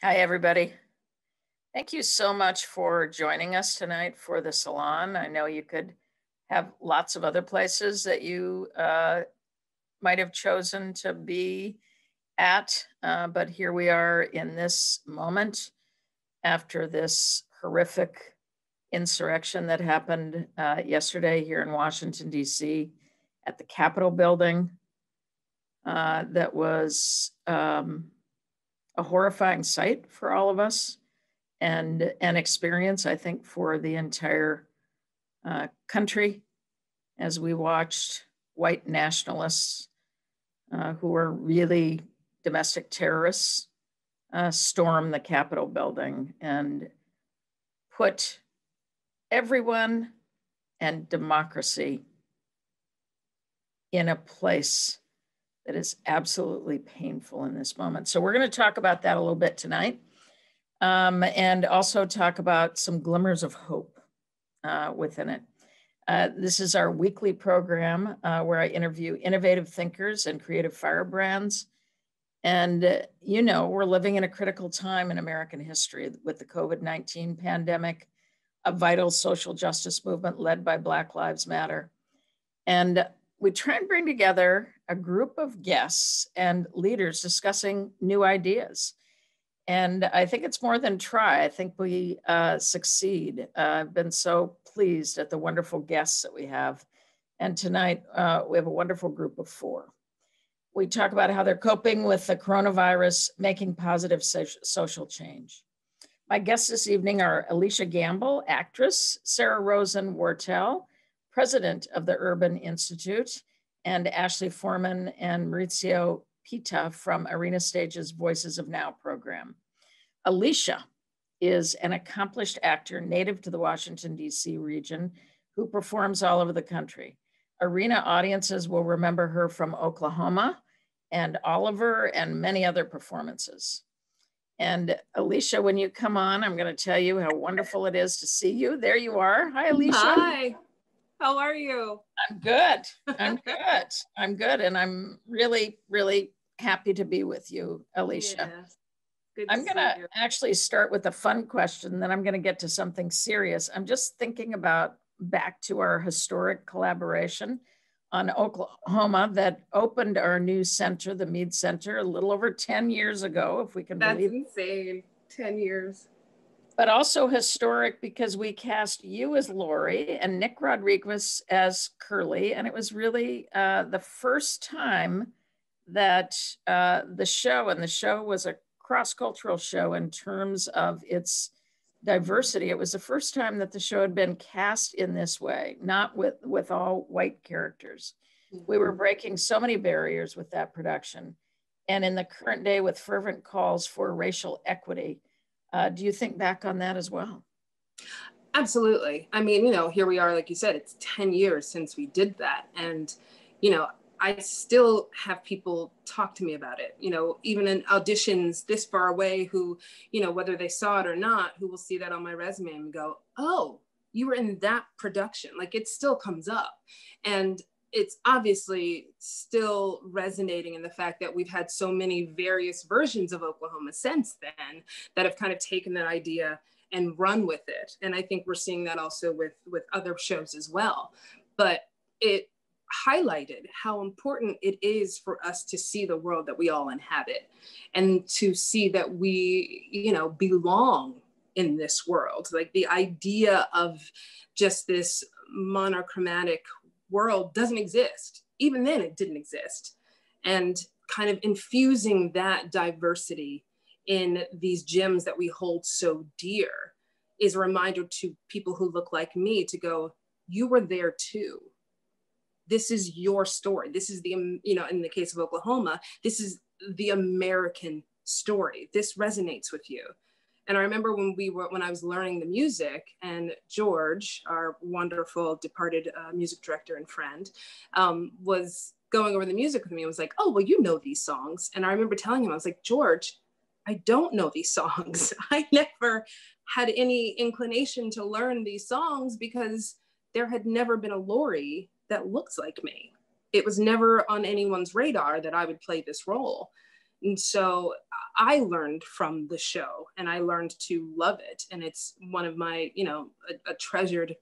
Hi, everybody. Thank you so much for joining us tonight for the salon. I know you could have lots of other places that you uh, might have chosen to be at, uh, but here we are in this moment after this horrific insurrection that happened uh, yesterday here in Washington, D.C. at the Capitol building. Uh, that was um, a horrifying sight for all of us and an experience, I think, for the entire uh, country as we watched white nationalists uh, who were really domestic terrorists uh, storm the Capitol building and put everyone and democracy in a place that is absolutely painful in this moment. So we're going to talk about that a little bit tonight um, and also talk about some glimmers of hope uh, within it. Uh, this is our weekly program uh, where I interview innovative thinkers and creative firebrands. And, uh, you know, we're living in a critical time in American history with the COVID 19 pandemic, a vital social justice movement led by Black Lives Matter. And we try and bring together a group of guests and leaders discussing new ideas. And I think it's more than try. I think we uh, succeed. Uh, I've been so pleased at the wonderful guests that we have. And tonight uh, we have a wonderful group of four. We talk about how they're coping with the coronavirus, making positive so- social change. My guests this evening are Eleasha Gamble, actress, Sarah Rosen Wartell, president of the Urban Institute, and Ashley Forman and Mauricio Pita from Arena Stage's Voices of Now program. Eleasha is an accomplished actor native to the Washington, D.C. region who performs all over the country. Arena audiences will remember her from Oklahoma and Oliver and many other performances. And Eleasha, when you come on, I'm going to tell you how wonderful it is to see you. There you are. Hi, Eleasha. Hi. How are you? I'm good. I'm good. I'm good. And I'm really, really happy to be with you, Eleasha. Yes. I'm going to actually start with a fun question, then I'm going to get to something serious. I'm just thinking about back to our historic collaboration on Oklahoma that opened our new center, the Mead Center, a little over 10 years ago, if we can That's believe. That's insane. 10 years but also historic because we cast you as Laurey and Nick Rodriguez as Curly. And it was really uh, the first time that uh, the show, and the show was a cross cultural show in terms of its diversity. It was the first time that the show had been cast in this way, not with, with all white characters. We were mm-hmm. breaking so many barriers with that production. And in the current day, with fervent calls for racial equity, uh, do you think back on that as well? Absolutely. I mean, you know, here we are, like you said, it's 10 years since we did that. And, you know, I still have people talk to me about it, you know, even in auditions this far away who, you know, whether they saw it or not, who will see that on my resume and go, oh, you were in that production. Like it still comes up. And it's obviously still resonating in the fact that we've had so many various versions of Oklahoma since then that have kind of taken that idea and run with it. And I think we're seeing that also with with other shows as well. But it highlighted how important it is for us to see the world that we all inhabit and to see that we, you know, belong in this world. Like the idea of just this monochromatic world doesn't exist. Even then, it didn't exist. And kind of infusing that diversity in these gems that we hold so dear is a reminder to people who look like me to go, you were there too. This is your story. This is the, you know, in the case of Oklahoma, this is the American story. This resonates with you. And I remember when we were when I was learning the music, and George, our wonderful departed uh, music director and friend, um, was going over the music with me. and was like, "Oh, well, you know these songs." And I remember telling him, I was like, "George, I don't know these songs. I never had any inclination to learn these songs because there had never been a Laurey that looks like me. It was never on anyone's radar that I would play this role." And so I learned from the show and I learned to love it. And it's one of my, you know, a, a treasured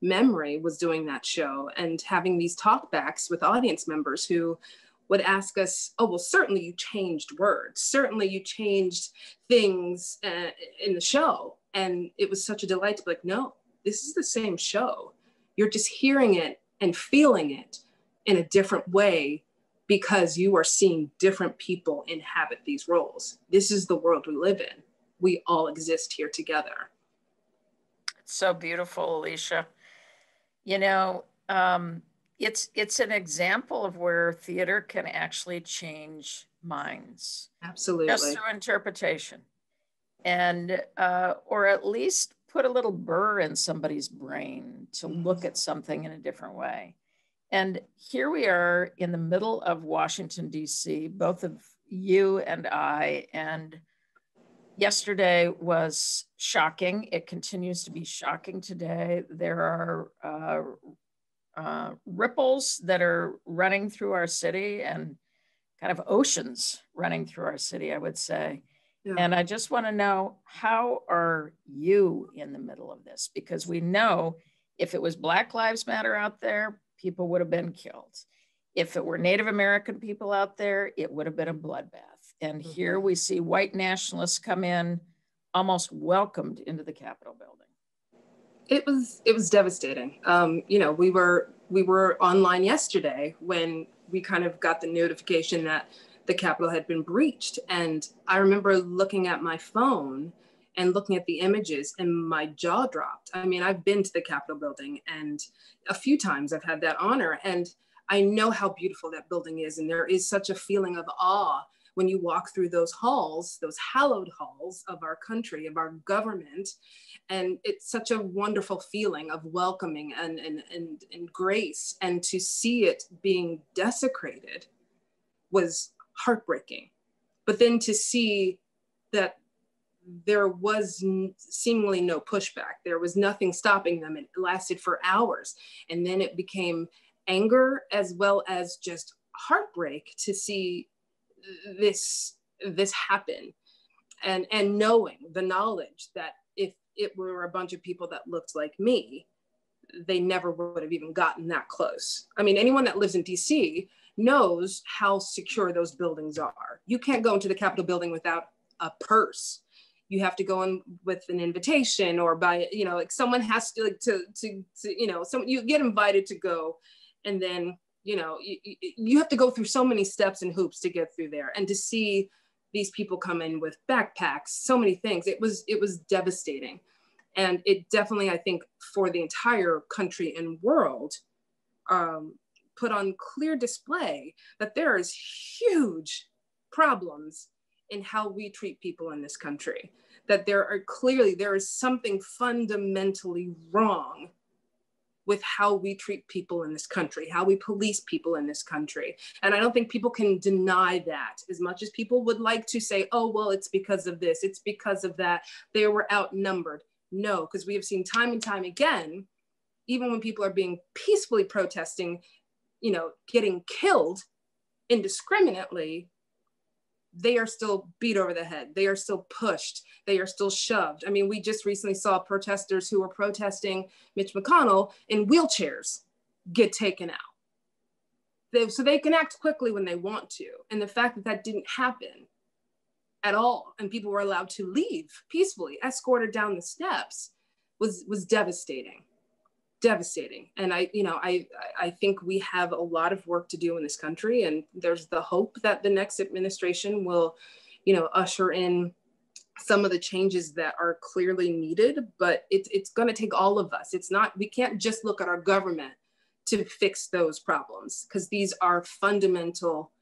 memory was doing that show and having these talkbacks with audience members who would ask us, oh, well, certainly you changed words. Certainly you changed things uh, in the show. And it was such a delight to be like, no, this is the same show. You're just hearing it and feeling it in a different way because you are seeing different people inhabit these roles. This is the world we live in. We all exist here together. It's so beautiful, Eleasha. You know, um, it's it's an example of where theater can actually change minds. Absolutely. Just through interpretation. And uh, or at least put a little burr in somebody's brain to look at something in a different way. And here we are in the middle of Washington, D.C., both of you and I. And yesterday was shocking. It continues to be shocking today. There are uh, uh, ripples that are running through our city and kind of oceans running through our city, I would say. Yeah. And I just want to know how are you in the middle of this? Because we know if it was Black Lives Matter out there, people would have been killed. If it were Native American people out there, it would have been a bloodbath. And mm-hmm. here we see white nationalists come in, almost welcomed into the Capitol building. It was it was devastating. Um, you know, we were we were online yesterday when we kind of got the notification that the Capitol had been breached, and I remember looking at my phone and looking at the images and my jaw dropped. I mean, I've been to the Capitol building and a few times I've had that honor and I know how beautiful that building is. And there is such a feeling of awe when you walk through those halls, those hallowed halls of our country, of our government. And it's such a wonderful feeling of welcoming and, and, and, and grace. And to see it being desecrated was heartbreaking. But then to see that there was seemingly no pushback. There was nothing stopping them. It lasted for hours. And then it became anger as well as just heartbreak to see this this happen and and knowing the knowledge that if it were a bunch of people that looked like me they never would have even gotten that close i mean anyone that lives in dc knows how secure those buildings are you can't go into the capitol building without a purse you have to go in with an invitation or by you know like someone has to like to to, to you know some you get invited to go and then you know you, you have to go through so many steps and hoops to get through there and to see these people come in with backpacks so many things. It was it was devastating. And it definitely i think for the entire country and world um, put on clear display that there is huge problems in how we treat people in this country that there are clearly there is something fundamentally wrong with how we treat people in this country, how we police people in this country. And I don't think people can deny that as much as people would like to say, oh, well, it's because of this, it's because of that. They were outnumbered. No, because we have seen time and time again, even when people are being peacefully protesting, you know, getting killed indiscriminately, they are still beat over the head. They are still pushed. They are still shoved. I mean, we just recently saw protesters who were protesting Mitch McConnell in wheelchairs get taken out. They, so they can act quickly when they want to. And the fact that that didn't happen at all and people were allowed to leave peacefully, escorted down the steps, was, was devastating devastating. And i you know i i think we have a lot of work to do in this country and there's the hope that the next administration will you know usher in some of the changes that are clearly needed but it's it's going to take all of us. It's not we can't just look at our government to fix those problems because these are fundamental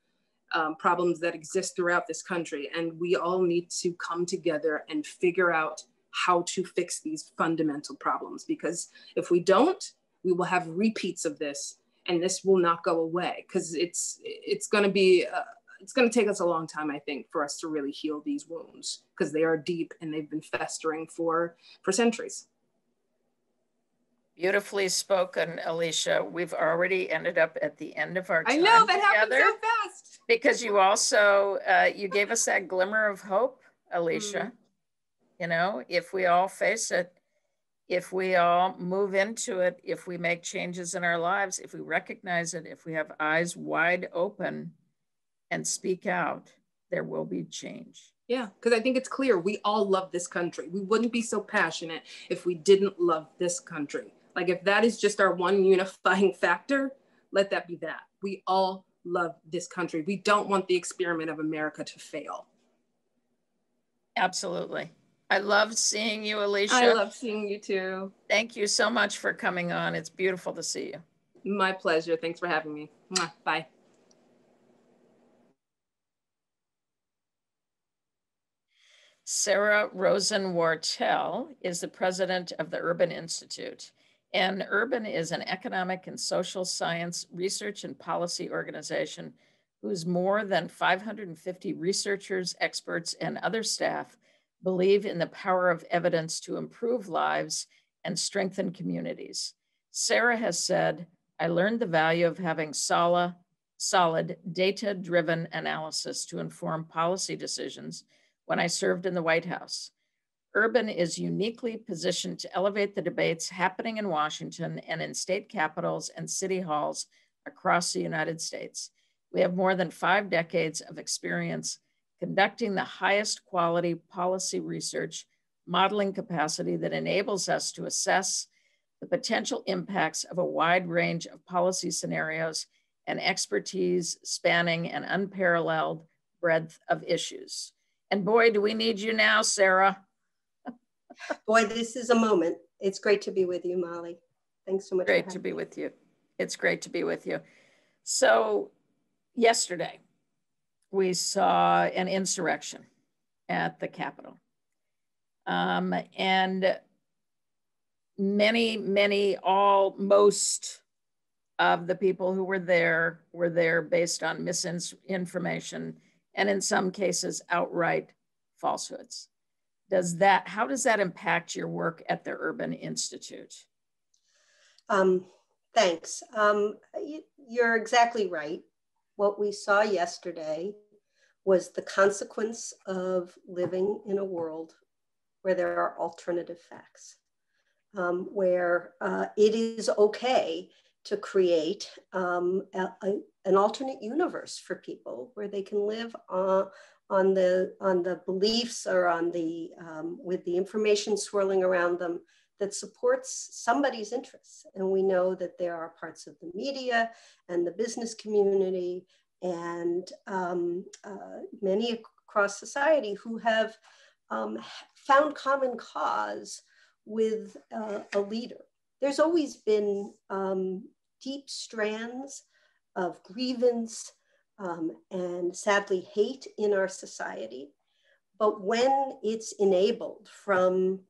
um, problems that exist throughout this country and we all need to come together and figure out how to fix these fundamental problems because if we don't we will have repeats of this and this will not go away because it's it's going to be uh, it's going to take us a long time i think for us to really heal these wounds because they are deep and they've been festering for for centuries Beautifully spoken, Eleasha. We've already ended up at the end of our time. I know that happened so fast. because you also uh, you gave us that glimmer of hope, Eleasha. You know, if we all face it, if we all move into it, if we make changes in our lives, if we recognize it, if we have eyes wide open and speak out, there will be change. Yeah, because I think it's clear we all love this country. We wouldn't be so passionate if we didn't love this country. Like, if that is just our one unifying factor, let that be that. We all love this country. We don't want the experiment of America to fail. Absolutely. I love seeing you, Eleasha. I love seeing you too. Thank you so much for coming on. It's beautiful to see you. My pleasure. Thanks for having me. Bye. Sarah Rosen Wartell is the president of the Urban Institute. And Urban is an economic and social science research and policy organization whose more than 550 researchers, experts, and other staff believe in the power of evidence to improve lives and strengthen communities. Sarah has said, I learned the value of having solid, solid data-driven analysis to inform policy decisions when I served in the White House. Urban is uniquely positioned to elevate the debates happening in Washington and in state capitals and city halls across the United States. We have more than five decades of experience conducting the highest quality policy research modeling capacity that enables us to assess the potential impacts of a wide range of policy scenarios and expertise spanning an unparalleled breadth of issues. And boy, do we need you now, Sarah. boy, this is a moment. It's great to be with you, Molly. Thanks so much. Great to be me. with you. It's great to be with you. So, yesterday, we saw an insurrection at the Capitol. Um, and many, many, all, most of the people who were there were there based on misinformation and in some cases outright falsehoods. Does that, how does that impact your work at the Urban Institute? Um, thanks. Um, you're exactly right what we saw yesterday was the consequence of living in a world where there are alternative facts, um, where uh, it is okay to create um, a, a, an alternate universe for people where they can live on, on the on the beliefs or on the um, with the information swirling around them that supports somebody's interests. And we know that there are parts of the media and the business community and um, uh, many across society who have um, found common cause with uh, a leader. There's always been um, deep strands of grievance um, and sadly hate in our society. But when it's enabled from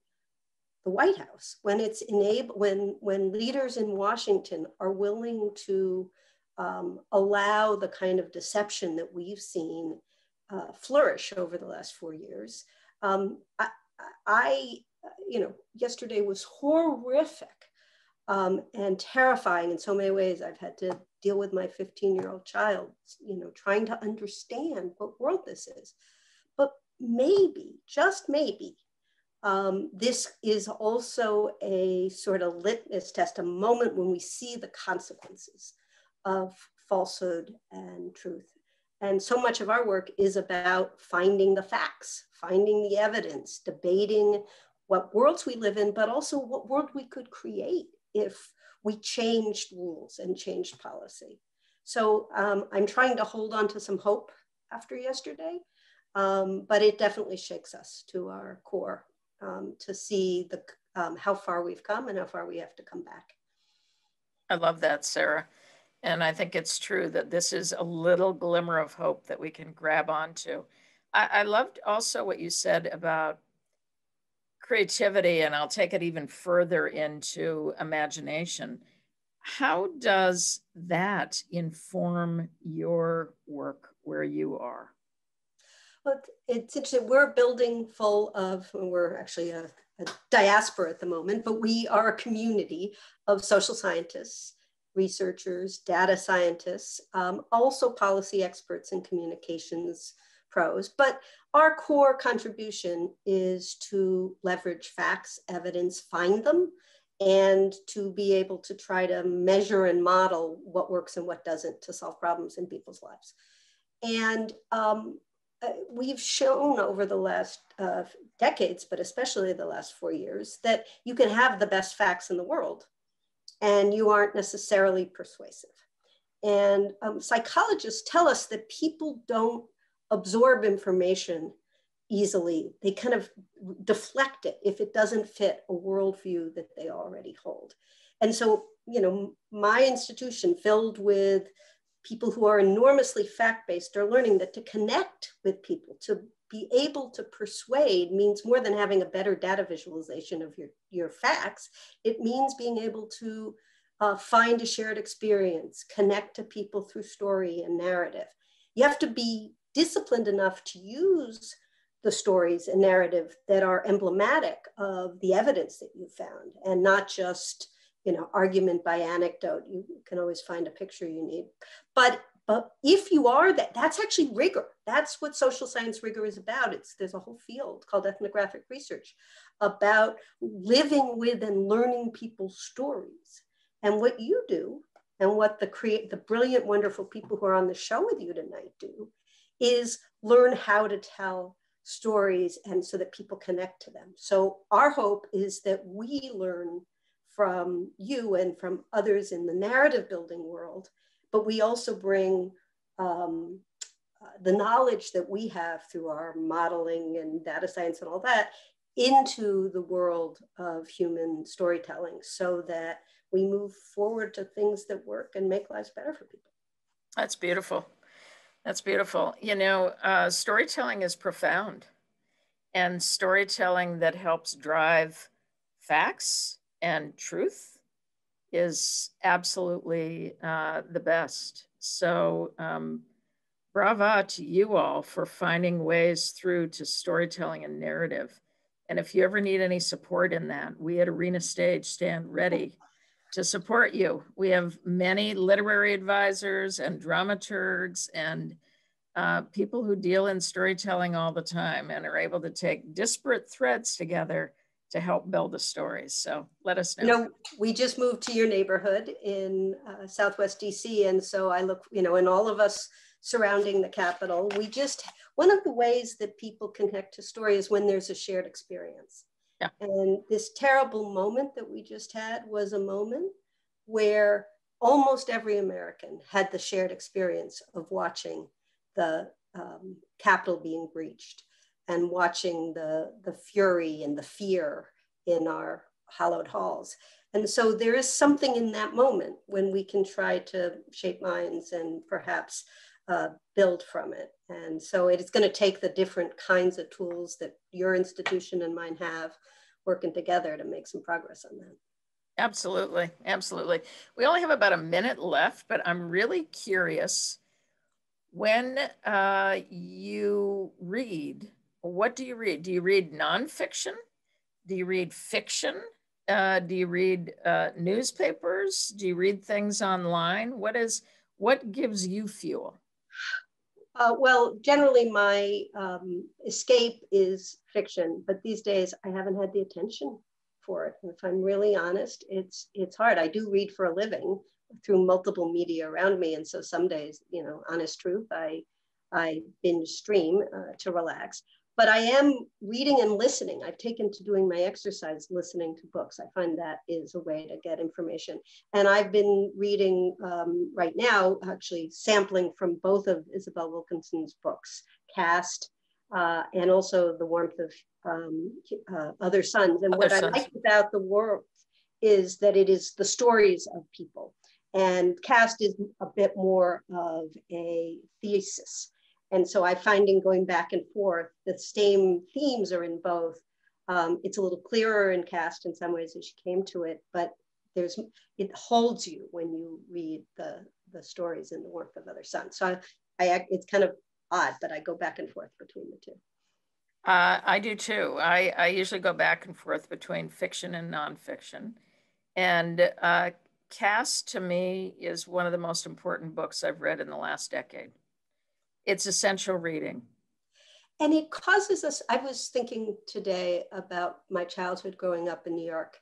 the White House, when it's enabled, when, when leaders in Washington are willing to um, allow the kind of deception that we've seen uh, flourish over the last four years, um, I, I, you know, yesterday was horrific um, and terrifying in so many ways. I've had to deal with my 15 year old child, you know, trying to understand what world this is. But maybe, just maybe, um, this is also a sort of litmus test, a moment when we see the consequences of falsehood and truth. And so much of our work is about finding the facts, finding the evidence, debating what worlds we live in, but also what world we could create if we changed rules and changed policy. So um, I'm trying to hold on to some hope after yesterday, um, but it definitely shakes us to our core um, to see the, um, how far we've come and how far we have to come back. I love that, Sarah. And I think it's true that this is a little glimmer of hope that we can grab onto. I, I loved also what you said about creativity, and I'll take it even further into imagination. How does that inform your work where you are? Well, it's interesting. We're building full of, we're actually a, a diaspora at the moment, but we are a community of social scientists, researchers, data scientists, um, also policy experts and communications pros. But our core contribution is to leverage facts, evidence, find them, and to be able to try to measure and model what works and what doesn't to solve problems in people's lives. And um, uh, we've shown over the last uh, decades, but especially the last four years, that you can have the best facts in the world and you aren't necessarily persuasive. And um, psychologists tell us that people don't absorb information easily. They kind of deflect it if it doesn't fit a worldview that they already hold. And so, you know, my institution filled with people who are enormously fact-based are learning that to connect with people, to be able to persuade means more than having a better data visualization of your, your facts. It means being able to uh, find a shared experience, connect to people through story and narrative. You have to be disciplined enough to use the stories and narrative that are emblematic of the evidence that you found and not just you know argument by anecdote you can always find a picture you need. But but if you are that that's actually rigor. That's what social science rigor is about. It's there's a whole field called ethnographic research about living with and learning people's stories and what you do and what the create the brilliant wonderful people who are on the show with you tonight do is learn how to tell stories and so that people connect to them. So our hope is that we learn from you and from others in the narrative building world, but we also bring um, uh, the knowledge that we have through our modeling and data science and all that into the world of human storytelling so that we move forward to things that work and make lives better for people. That's beautiful. That's beautiful. You know, uh, storytelling is profound, and storytelling that helps drive facts and truth is absolutely uh, the best. So, um, brava to you all for finding ways through to storytelling and narrative. And if you ever need any support in that, we at Arena Stage stand ready to support you. We have many literary advisors and dramaturgs and uh, people who deal in storytelling all the time and are able to take disparate threads together to help build the stories. So let us know. You know, we just moved to your neighborhood in uh, Southwest DC. And so I look, you know, and all of us surrounding the Capitol, we just, one of the ways that people connect to story is when there's a shared experience. Yeah. And this terrible moment that we just had was a moment where almost every American had the shared experience of watching the um, Capitol being breached and watching the, the fury and the fear in our hallowed halls. And so there is something in that moment when we can try to shape minds and perhaps uh, build from it. And so it is going to take the different kinds of tools that your institution and mine have working together to make some progress on that. Absolutely. Absolutely. We only have about a minute left, but I'm really curious when uh, you read, what do you read? Do you read nonfiction? Do you read fiction? Uh, do you read uh, newspapers? Do you read things online? What is what gives you fuel? Uh, well, generally my um, escape is fiction, but these days I haven't had the attention for it. If I'm really honest, it's it's hard. I do read for a living through multiple media around me, and so some days, you know, honest truth, I I binge stream uh, to relax but I am reading and listening. I've taken to doing my exercise listening to books. I find that is a way to get information. And I've been reading um, right now, actually sampling from both of Isabel Wilkerson's books, Caste uh, and also The Warmth of um, uh, Other Suns. And Other what Suns. I like about The Warmth is that it is the stories of people. And Caste is a bit more of a thesis. And so I find in going back and forth, the same themes are in both. Um, it's a little clearer in Caste in some ways as she came to it, but there's it holds you when you read the the stories in the work of other sons. So I, I it's kind of odd, but I go back and forth between the two. Uh, I do too. I, I usually go back and forth between fiction and nonfiction. And uh, Caste to me is one of the most important books I've read in the last decade. It's essential reading. And it causes us, I was thinking today about my childhood growing up in New York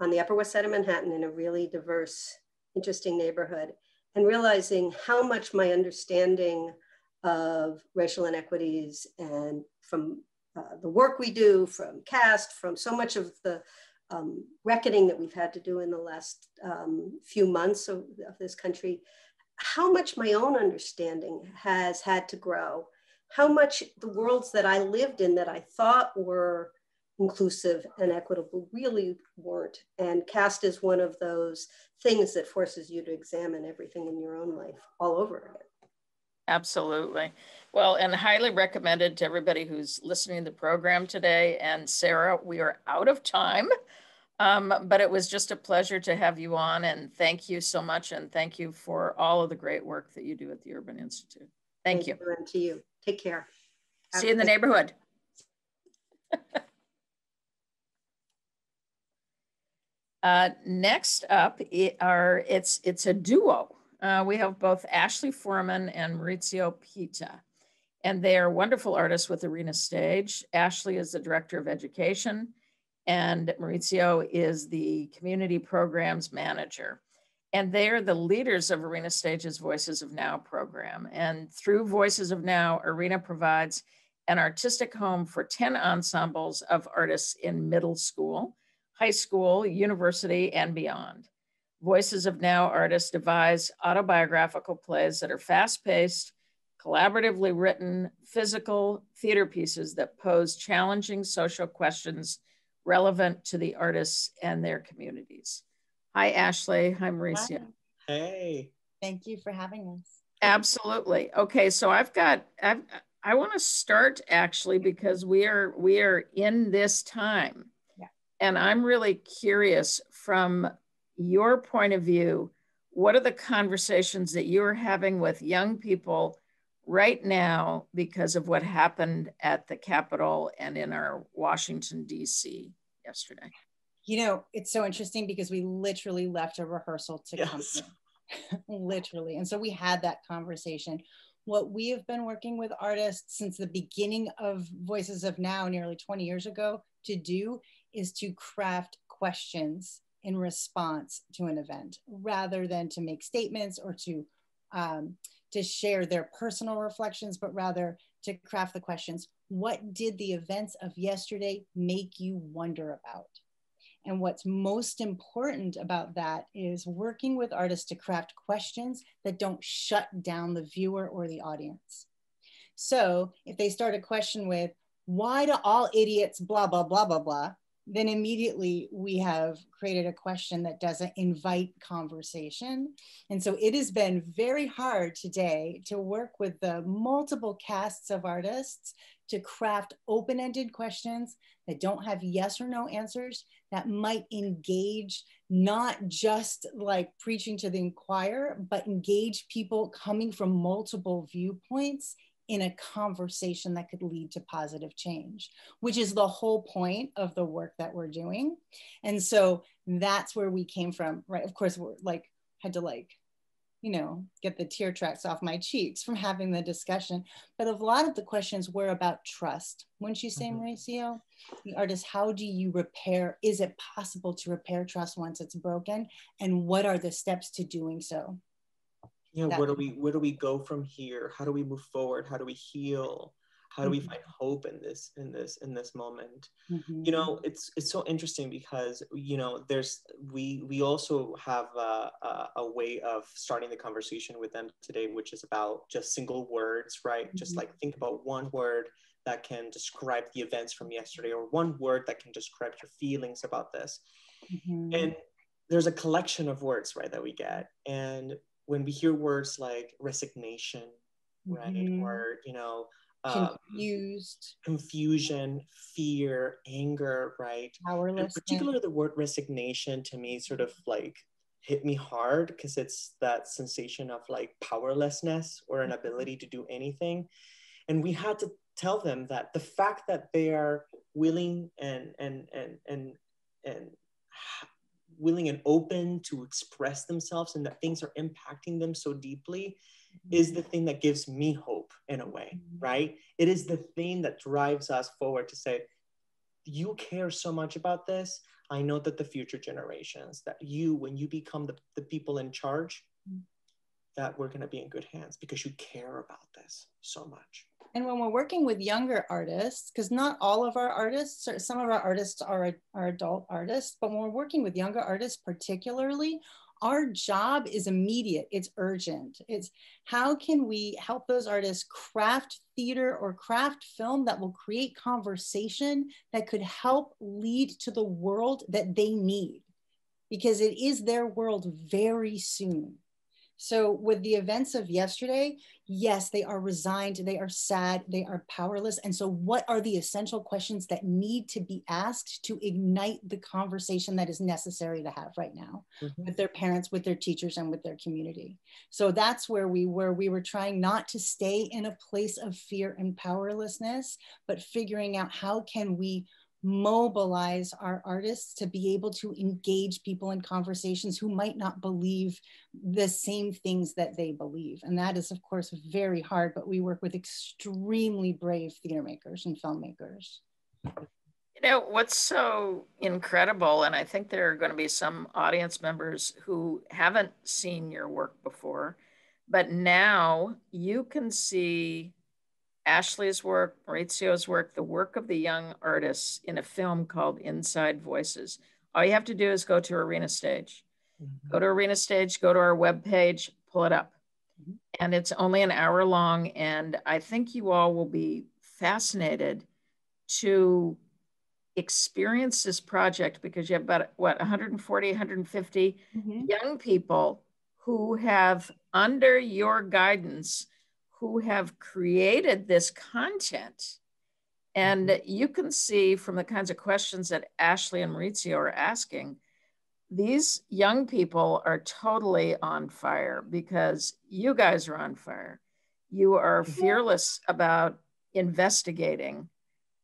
on the Upper West Side of Manhattan in a really diverse, interesting neighborhood, and realizing how much my understanding of racial inequities and from uh, the work we do, from caste, from so much of the um, reckoning that we've had to do in the last um, few months of, of this country, how much my own understanding has had to grow, how much the worlds that I lived in that I thought were inclusive and equitable really weren't. And caste is one of those things that forces you to examine everything in your own life all over again. Absolutely. Well, and highly recommended to everybody who's listening to the program today. And Sarah, we are out of time. Um, but it was just a pleasure to have you on and thank you so much. And thank you for all of the great work that you do at the Urban Institute. Thank, thank you. you. And to you. Take care. See you in the neighborhood. uh, next up it are it's it's a duo. Uh, we have both Ashley Forman and Mauricio Pita, and they are wonderful artists with Arena Stage. Ashley is the director of education and Mauricio is the community programs manager. And they are the leaders of Arena Stage's Voices of Now program. And through Voices of Now, Arena provides an artistic home for 10 ensembles of artists in middle school, high school, university, and beyond. Voices of Now artists devise autobiographical plays that are fast paced, collaboratively written, physical theater pieces that pose challenging social questions relevant to the artists and their communities. Hi, Ashley. Hi, Mauricio. Hi. Hey. Thank you for having us. Absolutely. Okay, so I've got I've, I want to start actually because we are we are in this time. Yeah. And I'm really curious from your point of view, what are the conversations that you're having with young people right now because of what happened at the Capitol and in our Washington, D.C. yesterday? You know, it's so interesting because we literally left a rehearsal to yes. come here. literally. And so we had that conversation. What we have been working with artists since the beginning of Voices of Now, nearly 20 years ago, to do is to craft questions in response to an event rather than to make statements or to um, to share their personal reflections, but rather to craft the questions. What did the events of yesterday make you wonder about? And what's most important about that is working with artists to craft questions that don't shut down the viewer or the audience. So if they start a question with, why do all idiots blah, blah, blah, blah, blah, then immediately we have created a question that doesn't invite conversation. And so it has been very hard today to work with the multiple casts of artists to craft open ended questions that don't have yes or no answers that might engage not just like preaching to the inquirer, but engage people coming from multiple viewpoints in a conversation that could lead to positive change, which is the whole point of the work that we're doing. And so that's where we came from, right? Of course, we're like, had to like, you know, get the tear tracks off my cheeks from having the discussion. But a lot of the questions were about trust. Wouldn't you say, mm-hmm. Mauricio? The artist, how do you repair? Is it possible to repair trust once it's broken? And what are the steps to doing so? You know, where do we where do we go from here? How do we move forward? How do we heal? How do we mm-hmm. find hope in this in this in this moment? Mm-hmm. You know, it's it's so interesting because you know there's we we also have a, a, a, way of starting the conversation with them today, which is about just single words, right? Mm-hmm. Just like think about one word that can describe the events from yesterday, or one word that can describe your feelings about this. Mm-hmm. And there's a collection of words, right, that we get, and when we hear words like resignation, right, mm-hmm. or you know, um, confused, confusion, fear, anger, right? Powerless. Particularly the word resignation to me sort of like hit me hard because it's that sensation of like powerlessness or an ability to do anything. and we had to tell them that the fact that they are willing and and and and and willing and open to express themselves and that things are impacting them so deeply is the thing that gives me hope in a way mm-hmm. right it is the thing that drives us forward to say you care so much about this i know that the future generations that you when you become the, the people in charge mm-hmm. that we're going to be in good hands because you care about this so much and when we're working with younger artists, because not all of our artists, or some of our artists are, are adult artists, but when we're working with younger artists, particularly, our job is immediate, it's urgent. It's how can we help those artists craft theater or craft film that will create conversation that could help lead to the world that they need? Because it is their world very soon. So, with the events of yesterday, yes, they are resigned, they are sad, they are powerless. And so, what are the essential questions that need to be asked to ignite the conversation that is necessary to have right now mm-hmm. with their parents, with their teachers, and with their community? So, that's where we were. We were trying not to stay in a place of fear and powerlessness, but figuring out how can we mobilize our artists to be able to engage people in conversations who might not believe the same things that they believe. And that is, of course, very hard, but we work with extremely brave theater makers and filmmakers. You know, what's so incredible, and I think there are going to be some audience members who haven't seen your work before, but now you can see Ashley's work, Mauricio's work, the work of the young artists in a film called Inside Voices. All you have to do is go to Arena Stage. Mm-hmm. Go to Arena Stage, go to our webpage, pull it up. Mm-hmm. And it's only an hour long. And I think you all will be fascinated to experience this project because you have about what 140 150 mm-hmm. young people who have under your guidance who have created this content. And mm-hmm. you can see from the kinds of questions that Ashley and Mauricio are asking, these young people are totally on fire because you guys are on fire. You are mm-hmm. fearless about investigating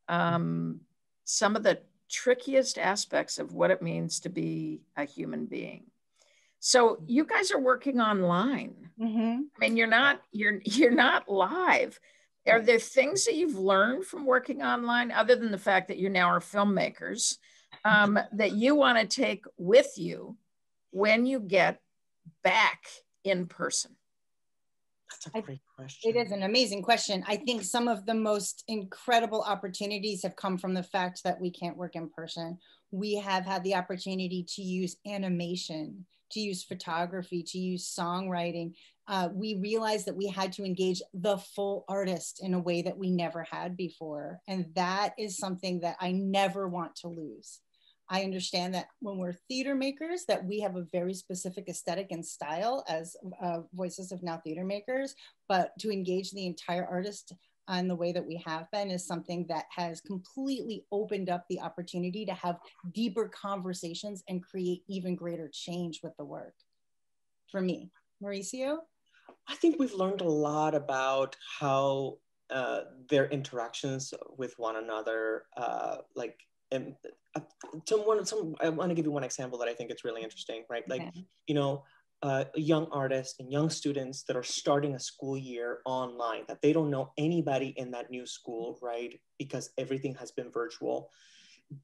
um, some of the trickiest aspects of what it means to be a human being. So you guys are working online. Mm-hmm. I mean, you're not you're you're not live. Are there things that you've learned from working online, other than the fact that you now are filmmakers, um, that you want to take with you when you get back in person? That's a great question. It is an amazing question. I think some of the most incredible opportunities have come from the fact that we can't work in person. We have had the opportunity to use animation to use photography, to use songwriting, uh, we realized that we had to engage the full artist in a way that we never had before. And that is something that I never want to lose. I understand that when we're theater makers, that we have a very specific aesthetic and style as uh, Voices of Now theater makers, but to engage the entire artist and the way that we have been is something that has completely opened up the opportunity to have deeper conversations and create even greater change with the work for me. Mauricio? I think we've learned a lot about how uh, their interactions with one another, uh, like, and uh, one, some, I want to give you one example that I think it's really interesting, right? Like, okay. you know, uh, young artists and young students that are starting a school year online that they don't know anybody in that new school right because everything has been virtual.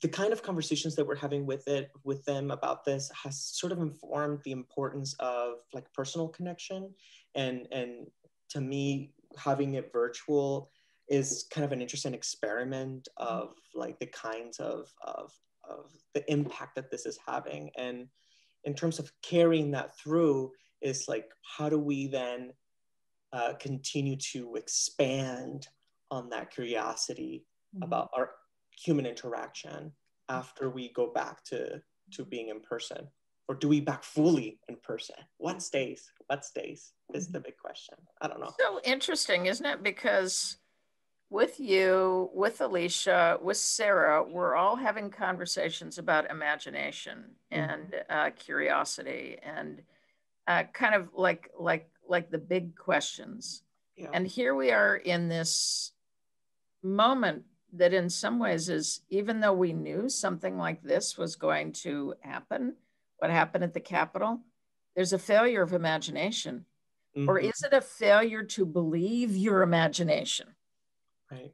The kind of conversations that we're having with it with them about this has sort of informed the importance of like personal connection. And and to me having it virtual is kind of an interesting experiment of like the kinds of of, of the impact that this is having. And in terms of carrying that through is like how do we then uh, continue to expand on that curiosity mm-hmm. about our human interaction after we go back to to being in person? Or do we back fully in person? What stays? What stays is the mm-hmm. big question. I don't know. So interesting isn't it? Because with you, with Eleasha, with Sarah, we're all having conversations about imagination mm-hmm. and uh, curiosity and uh, kind of like like like the big questions. Yeah. And here we are in this moment that in some ways is even though we knew something like this was going to happen, what happened at the Capitol, there's a failure of imagination. Mm-hmm. Or is it a failure to believe your imagination? Right.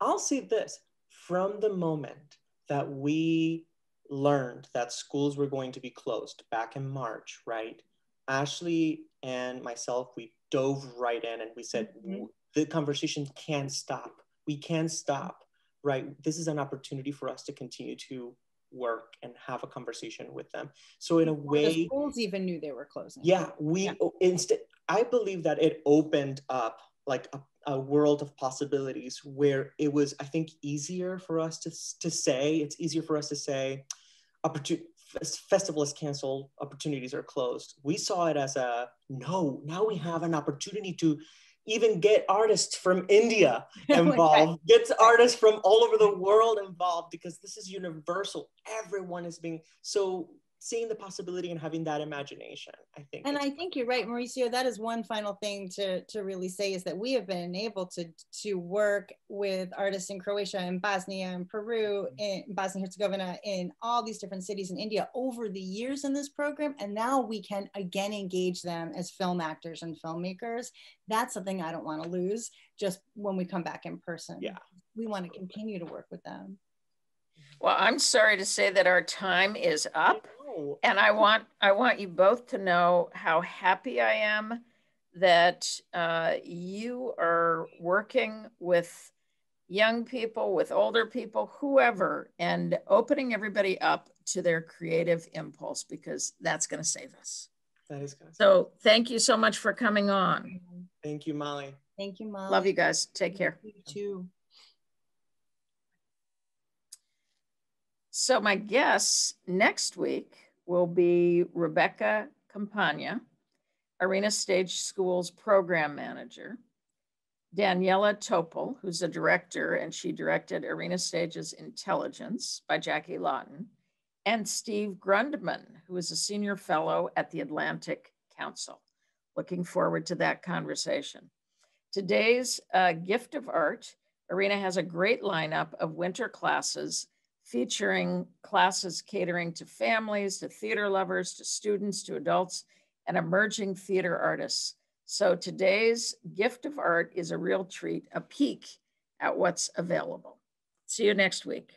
I'll say this from the moment that we learned that schools were going to be closed back in March, right? Ashley and myself, we dove right in and we said, mm-hmm. the conversation can't stop. We can't stop, right? This is an opportunity for us to continue to work and have a conversation with them. So in a way, the schools even knew they were closing. Yeah, we yeah. instead. I believe that it opened up like a, a, world of possibilities where it was, I think, easier for us to to say. It's easier for us to say, opportunity. Festival is canceled, opportunities are closed. We saw it as a no, now we have an opportunity to even get artists from India involved, get artists from all over the world involved because this is universal. Everyone is being so seeing the possibility and having that imagination i think and i think you're right mauricio that is one final thing to to really say is that we have been able to to work with artists in croatia and bosnia and peru in bosnia herzegovina in all these different cities in india over the years in this program and now we can again engage them as film actors and filmmakers. That's something i don't want to lose just when we come back in person. Yeah. We want to continue to work with them. Well, I'm sorry to say that our time is up. And I want I want you both to know how happy I am that uh, you are working with young people, with older people, whoever, and opening everybody up to their creative impulse because that's going to save us. That is good. So thank you so much for coming on. Thank you, Molly. Thank you, Molly. Love you guys. Take care. You too. So my guests next week will be Rebecca Campagna, Arena Stage School's program manager, Daniella Topol, who's a director and she directed Arena Stage's Intelligence by Jackie Lawton, and Steve Grundman, who is a senior fellow at the Atlantic Council. Looking forward to that conversation. Today's uh, gift of art, Arena has a great lineup of winter classes featuring classes catering to families, to theater lovers, to students, to adults, and emerging theater artists. So today's gift of art is a real treat, a peek at what's available. See you next week.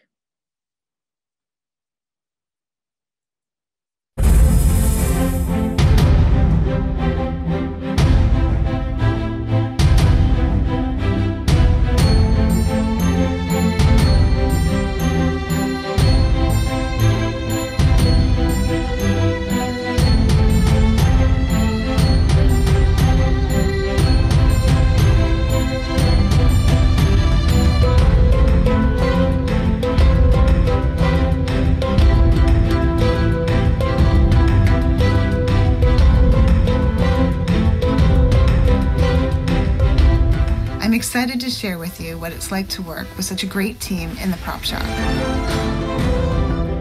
Share with you what it's like to work with such a great team in the prop shop.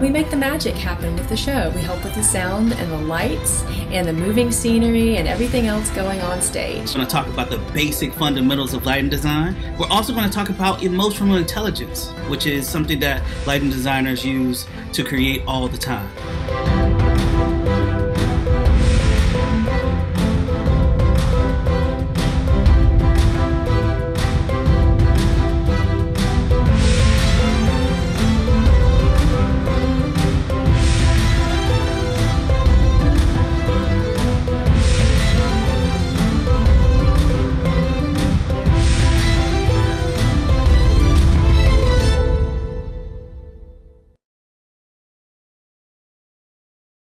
We make the magic happen with the show. We help with the sound and the lights and the moving scenery and everything else going on stage. We're going to talk about the basic fundamentals of lighting design. We're also going to talk about emotional intelligence, which is something that lighting designers use to create all the time.